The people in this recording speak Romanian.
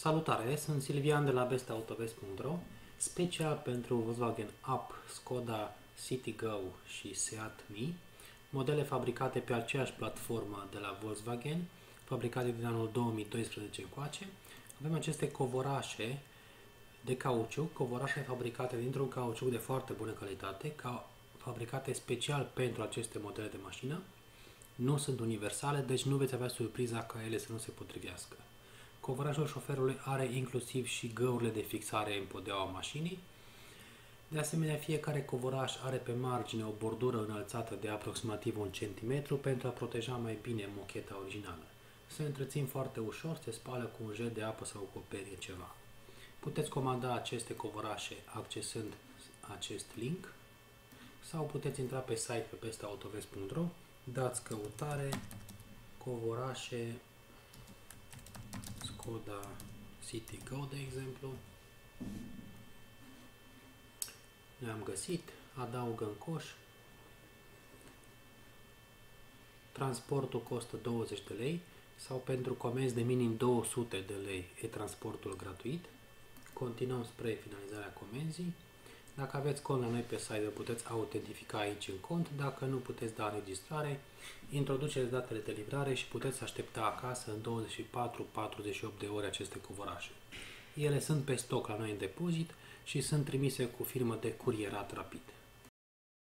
Salutare, sunt Silvian de la bestautovest.ro Special pentru Volkswagen Up, Skoda Citigo și Seat Mi Modele fabricate pe aceeași platformă de la Volkswagen Fabricate din anul 2012 încoace Avem aceste covorașe de cauciuc Covorașe fabricate dintr-un cauciuc de foarte bună calitate ca Fabricate special pentru aceste modele de mașină nu sunt universale, deci nu veți avea surpriza ca ele să nu se potrivească. Covorajul șoferului are inclusiv și găurile de fixare în podeaua mașinii. De asemenea, fiecare covoraj are pe margine o bordură înălțată de aproximativ 1 cm pentru a proteja mai bine mocheta originală. Se întrețin foarte ușor, se spală cu un jet de apă sau cu o perie ceva. Puteți comanda aceste covorașe accesând acest link sau puteți intra pe site pe pesteautovest.ro, dați căutare, covorașe Skoda City Go, de exemplu. Le-am găsit, adaugă în coș. Transportul costă 20 de lei sau pentru comenzi de minim 200 de lei e transportul gratuit. Continuăm spre finalizarea comenzii. Dacă aveți cont la noi pe site, vă puteți autentifica aici în cont. Dacă nu puteți da înregistrare, introduceți datele de livrare și puteți aștepta acasă în 24-48 de ore aceste covorașe. Ele sunt pe stoc la noi în depozit și sunt trimise cu firmă de curierat rapid.